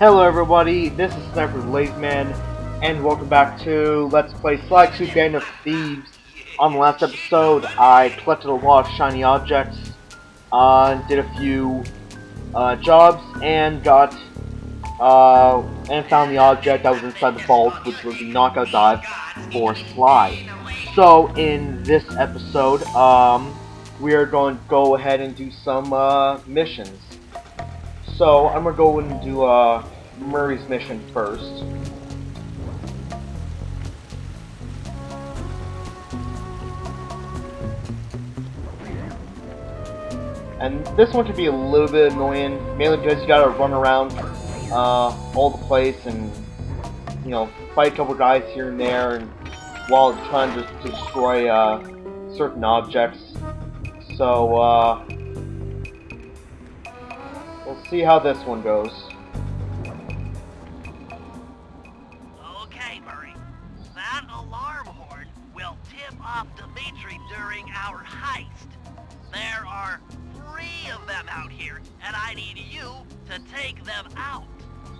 Hello everybody, this is Sniper Ladiesman, and welcome back to Let's Play Sly 2 Band of Thieves. On the last episode, I collected a lot of shiny objects, uh, did a few uh, jobs, and got, uh, and found the object that was inside the vault, which was the knockout dive for Sly. So, in this episode, um, we are going to go ahead and do some, uh, missions. So, I'm gonna go and do, uh, Murray's mission first. And this one can be a little bit annoying, mainly because you gotta run around uh, all the place and, you know, fight a couple guys here and there, and while trying to destroy uh, certain objects. So, uh, see how this one goes. Okay, Murray. That alarm horn will tip off Dimitri during our heist. There are three of them out here, and I need you to take them out.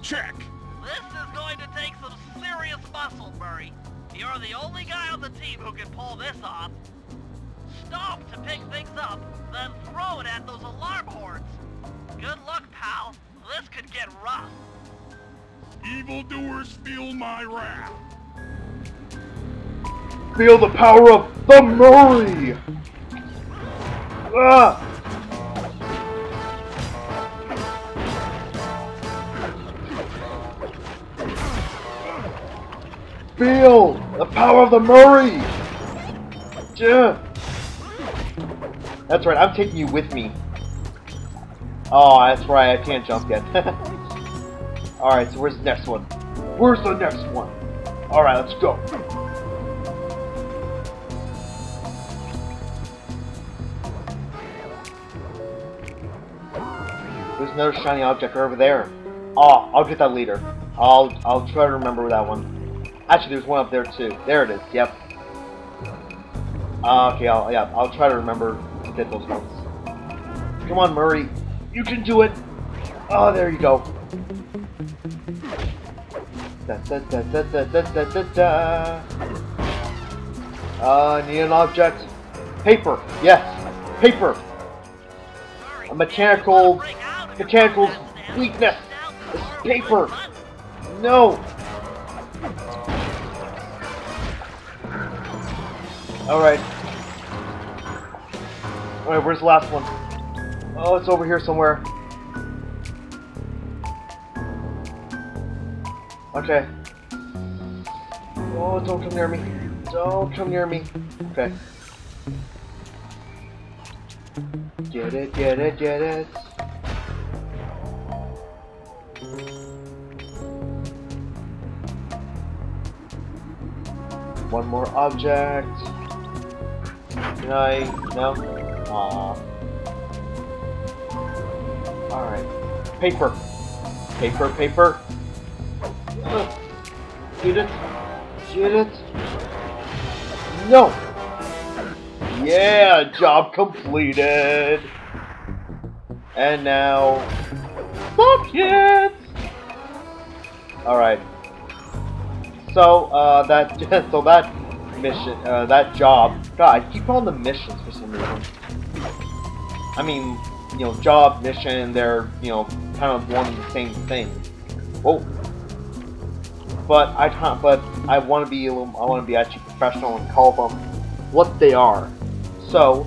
Check. This is going to take some serious muscle, Murray. You're the only guy on the team who can pull this off. Stop to pick things up, then throw it at those alarm horns. Good luck, pal. This could get rough. Evildoers feel my wrath. Feel the power of the Murray! Ah! Feel the power of the Murray! Yeah. That's right, I'm taking you with me. Oh, that's right, I can't jump yet. Alright, so where's the next one? Where's the next one? Alright, let's go. There's another shiny object over there. Oh, I'll get that leader. I'll I'll try to remember that one. Actually, there's one up there too. There it is. Yep. Uh, okay, I'll yeah, I'll try to remember to get those ones. Come on, Murray. You can do it. Oh, there you go. Da da da da da da da da da. Uh, need an object. Paper. Yes, paper. A mechanical, mechanical's weakness paper. No. All right. All right. Where's the last one? Oh, it's over here somewhere. Okay. Oh, don't come near me. Don't come near me. Okay. Get it, get it, get it. One more object. Can I? No? Aw. Alright. Paper. Paper, paper. Get it? Get it? No! Yeah! Job completed! And now... Buckets! Alright. So, uh, that, so that mission, uh, that job, God, I keep calling them missions for some reason. I mean, you know, job, mission, they're, you know, kind of one and the same thing. Whoa. But I but I want to be a little, I want to be actually professional and call them what they are. So,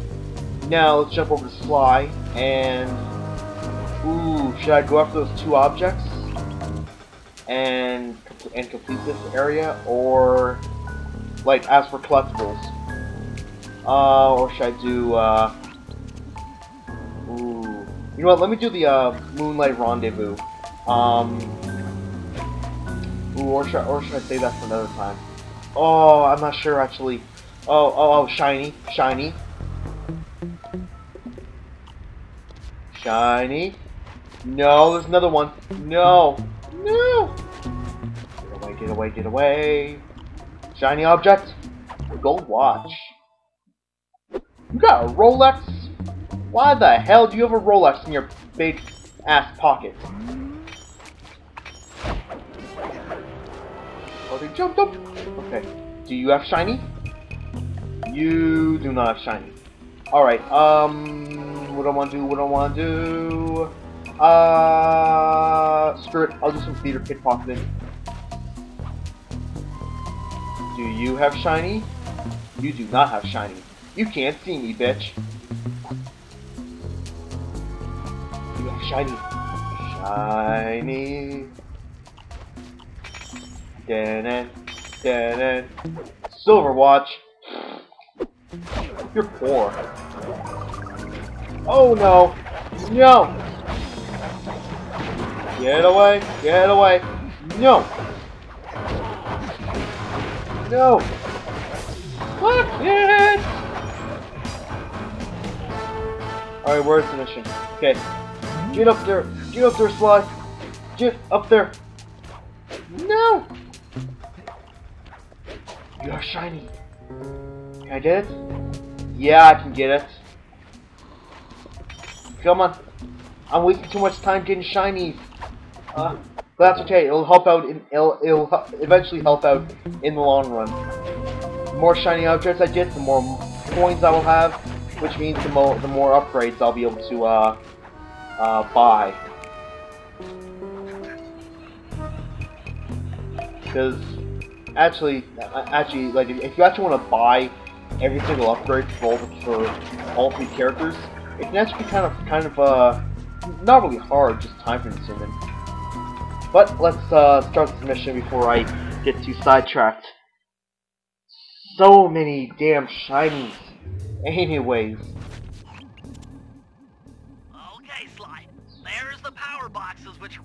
now let's jump over to Sly, and, ooh, should I go after those two objects? And and complete this area, or like ask for collectibles. Uh, or should I do? Uh, you know what? Let me do the uh, Moonlight Rendezvous. Um, ooh, or should or should I save that for another time? Oh, I'm not sure actually. Oh, oh, oh, shiny, shiny, shiny. No, there's another one. No, no. Get away, get away, get away. Shiny object. Gold watch. You got a Rolex? Why the hell do you have a Rolex in your big ass pocket? Oh, they jumped up! Okay. Do you have shiny? You do not have shiny. Alright, um... What do I want to do? What do I want to do? Uh... Screw it. I'll do some theater pickpocketing. Do you have shiny? You do not have shiny. You can't see me, bitch. Shiny. Shiny. Dun dun Silver watch. You're poor. Oh no! No! Get away! Get away! No! No! Fuck it! Alright, where's the mission? Okay. Get up there! Get up there, Sly! Get up there! No! You are shiny. Can I get it? Yeah, I can get it. Come on. I'm wasting too much time getting shinies. Uh, but that's okay. It'll help out. In, it'll, it'll eventually help out in the long run. The more shiny objects I get, the more coins I will have, which means the more the more upgrades I'll be able to uh, uh, buy. Because actually, actually, like if you actually want to buy every single upgrade for all, for all three characters, it can actually be kind of kind of uh not really hard, just time consuming. But let's uh, start this mission before I get too sidetracked. So many damn shinies. Anyways.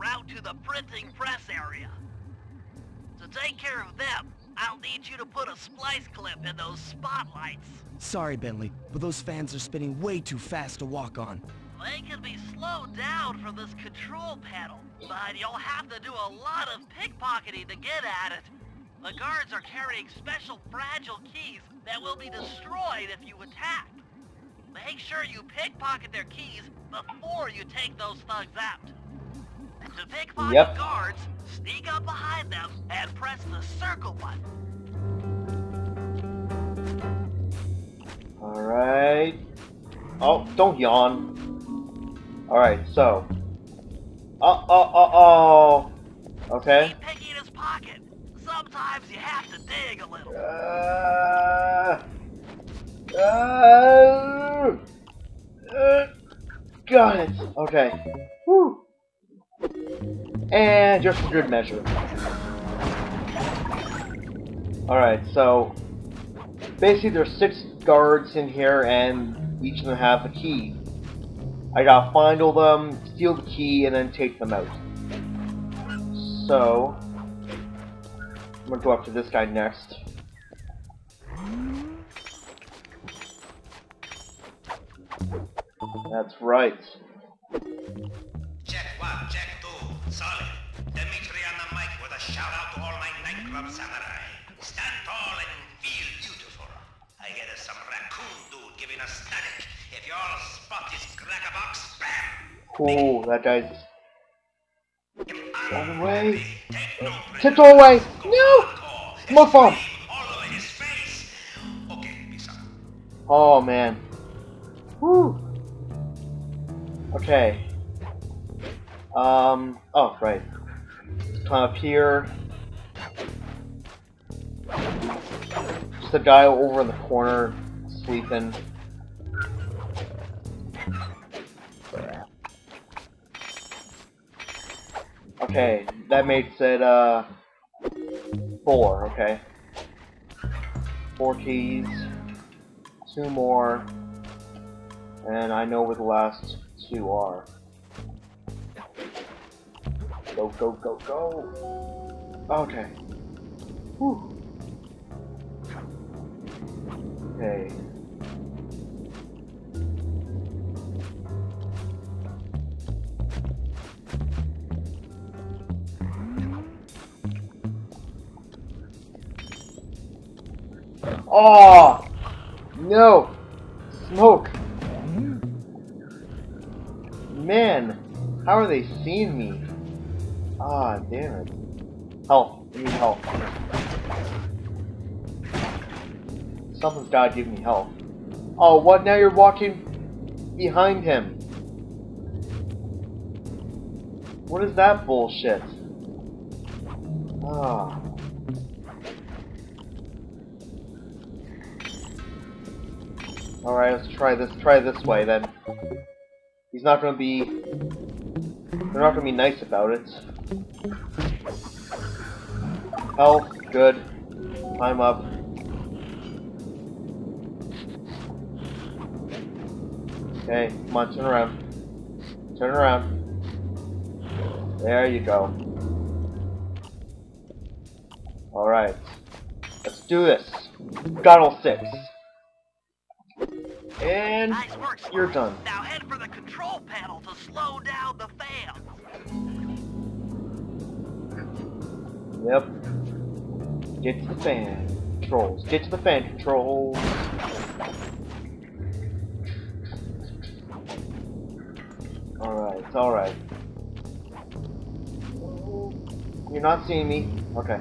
Route to the printing press area. To take care of them, I'll need you to put a splice clip in those spotlights. Sorry, Bentley, but those fans are spinning way too fast to walk on. They can be slowed down from this control panel, but you'll have to do a lot of pickpocketing to get at it. The guards are carrying special fragile keys that will be destroyed if you attack. Make sure you pickpocket their keys before you take those thugs out. To pickpocket Yep. guards, sneak up behind them and press the circle button. Alright. Oh, don't yawn. Alright, so. Oh, oh, oh, oh. Okay. Keep picking his pocket. Sometimes you have to dig a little. Uh, uh, uh, got it. Okay. Whew. And just for good measure. Alright, so basically there's six guards in here and each of them have a key. I gotta find all them, steal the key, and then take them out. So, I'm gonna go up to this guy next. That's right. Shout out to all my nightclub samurai. Stand tall and feel beautiful. I hear there's some raccoon dude giving us static. If y'all spot this cracker box, bam! Ooh, that guy's Run away. Take no away! No! Smoke bomb! All over his face. Okay. Oh man. Woo. Okay. Um. Oh, right. Up here. Just a guy over in the corner sleeping. Okay, that makes it uh four. Okay. Four keys two more, and I know where the last two are. Go, go, go, go! Okay. Whew. Okay. Oh! No! Smoke! Man! How are they seeing me? Ah, damn it. Help. I need help. Something's gotta give me health. Oh, what? Now you're walking behind him. What is that bullshit? Ah. Alright, let's try this try this way then. He's not gonna be they're not gonna be nice about it. Health, good. Climb up. Okay, come on, turn around. Turn around. There you go. Alright. Let's do this. Got all six. And Nice work, you're done. Now head for the control panel to slow down the fan. Yep. Get to the fan controls. Get to the fan controls. Alright, it's alright. You're not seeing me? Okay.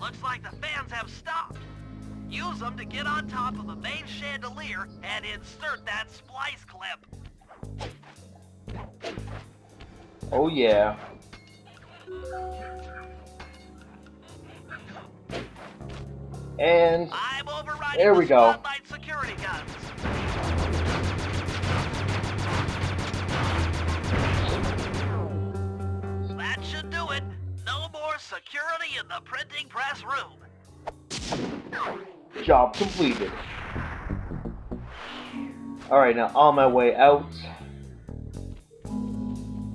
Looks like the fans have stopped. Use them to get on top of the main chandelier and insert that splice clip. Oh yeah. And I'm overriding There we the go. spotlight security guns. That should do it. No more security in the printing press room. Job completed. Alright, now on my way out,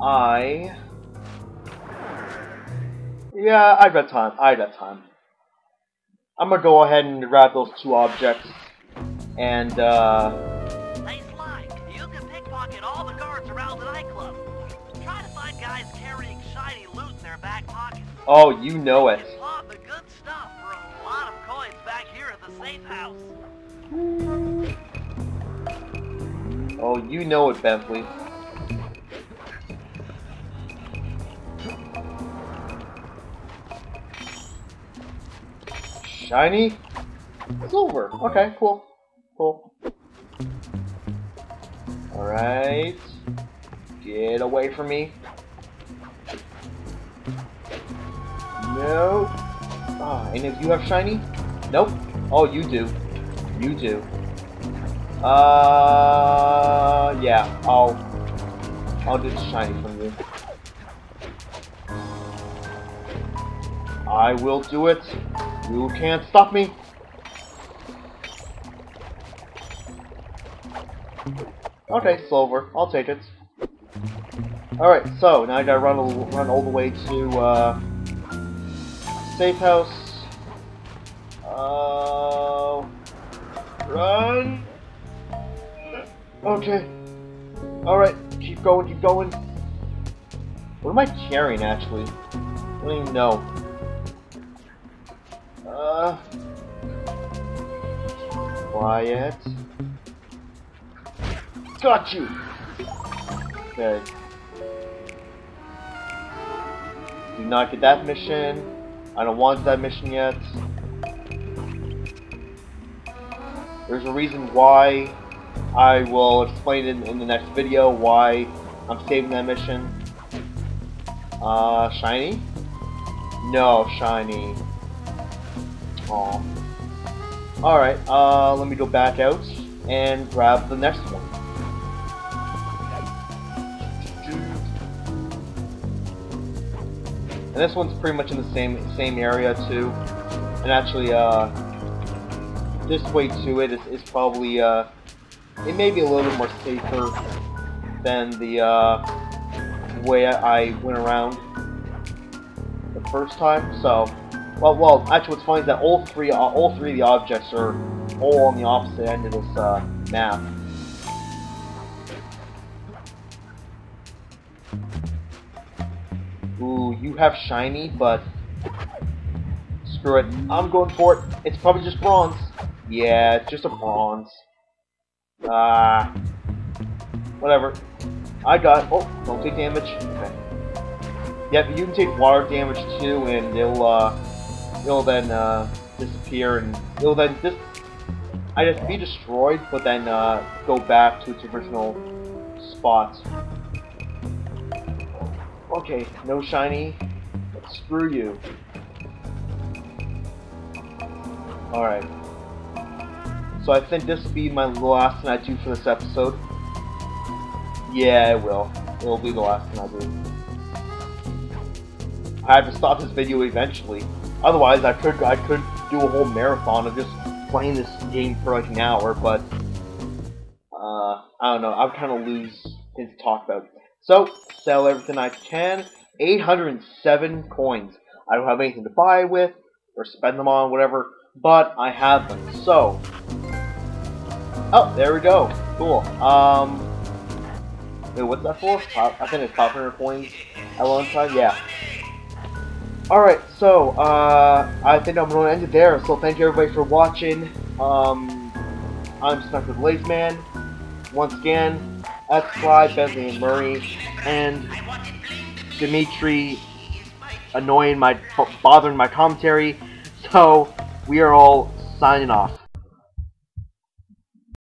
I... Yeah, I got time. I got time. I'm gonna go ahead and grab those two objects, and, uh... Hey, Sly, you can pickpocket all the guards around the nightclub. Try to find guys carrying shiny loot in their back pockets. Oh, you know it. Oh, you know it, Bentley. Shiny? Silver. Okay, cool. Cool. Alright. Get away from me. No. Ah, any of you have shiny? Nope. Oh, you do. You do. Uh, yeah, I'll, I'll do the shiny from you. I will do it. You can't stop me. Okay, silver. I'll take it. Alright, so now I gotta run, run all the way to, uh, safe house. Uh, run. Okay. Alright, keep going, keep going. What am I carrying, actually? I don't even know. Uh... Quiet. Got you! Okay. Do not get that mission. I don't want that mission yet. There's a reason why I will explain it in the next video why I'm saving that mission. Uh, shiny? No, shiny. Aw. Alright, uh, let me go back out and grab the next one. And this one's pretty much in the same same area too. And actually, uh, this way to it is, is probably, uh, it may be a little bit more safer than the uh, way I went around the first time. So, well, well, actually, what's funny is that all three, uh, all three of the objects are all on the opposite end of this uh, map. Ooh, you have shiny, but screw it. I'm going for it. It's probably just bronze. Yeah, it's just a bronze. Ah, whatever. I got. Oh, don't take damage. Okay. Yep, you can take water damage too, and it'll uh, it'll then uh, disappear, and it'll then dis. I just be destroyed, but then uh, go back to its original spot. Okay, no shiny. Screw you. Alright. So I think this will be my last thing I do for this episode. Yeah, it will. It will be the last thing I do. I have to stop this video eventually. Otherwise, I could I could do a whole marathon of just playing this game for like an hour, but uh, I don't know. I'm kind of lose things to talk about. So, sell everything I can. 807 coins. I don't have anything to buy with or spend them on, whatever, but I have them. So, oh, there we go. Cool. Um, wait, what's that for? I think it's 500 coins at one time. Yeah. Alright, so, uh, I think I'm going to end it there. So, thank you everybody for watching. Um, I'm Sniper the Ladies Man. Once again, that's Sly, Bentley, and Murray, and Dimitri annoying my, bothering my commentary. So, we are all signing off.